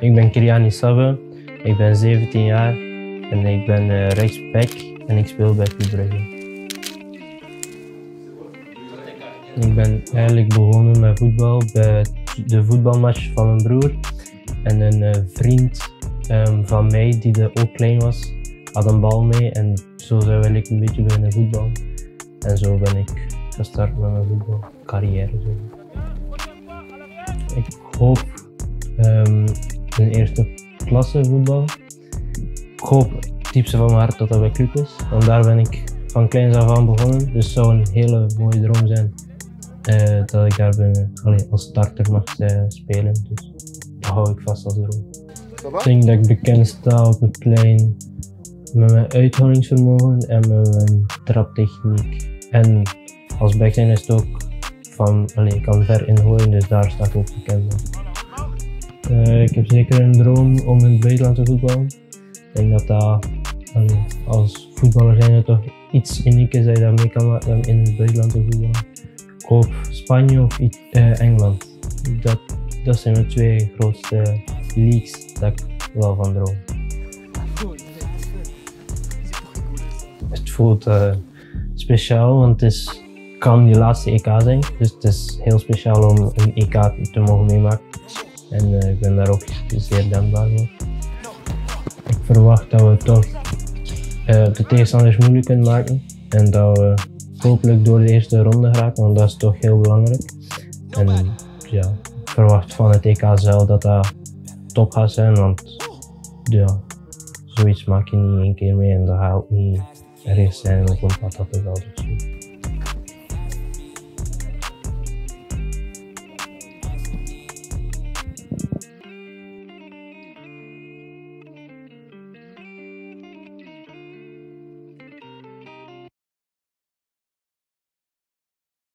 Ik ben Kiriani Sabbe, ik ben 17 jaar en ik ben uh, rechtsback en ik speel bij Club. Ik ben eigenlijk begonnen met voetbal bij de voetbalmatch van mijn broer. En een uh, vriend um, van mij, die er ook klein was, had een bal mee en zo zijn we een beetje beginnen voetbal. En zo ben ik gestart met mijn voetbalcarrière. Ik hoop um, een eerste klasse voetbal. Ik hoop het diepste van mijn hart dat dat bij club is, want daar ben ik van kleins af aan begonnen. Dus het zou een hele mooie droom zijn uh, dat ik daar ben, allee, als starter mag uh, spelen. Dus dat hou ik vast als droom. Ik denk dat ik bekend sta op het plein met mijn uithoudingsvermogen en met mijn traptechniek. En als back is het ook van, allee, ik kan ver ingooien, dus daar sta ik ook bekend ik heb zeker een droom om in het buitenland te voetballen. Ik denk dat dat allee, als voetballer zijn toch iets uniek is dat je daarmee kan maken in het buitenland te voetballen. Ik hoop Spanje of uh, Engeland. Dat, dat zijn mijn twee grootste leagues dat ik wel van droom. Het voelt uh, speciaal, want het is, kan je laatste EK zijn. Dus het is heel speciaal om een EK te mogen meemaken. En uh, ik ben daar ook zeer dankbaar voor. Ik verwacht dat we toch uh, de tegenstanders moeilijk kunnen maken. En dat we hopelijk door de eerste ronde geraken, want dat is toch heel belangrijk. En ja, ik verwacht van het EK zelf dat dat top gaat zijn, want ja, zoiets maak je niet één keer mee en dat gaat ook niet ergens zijn op een wel zo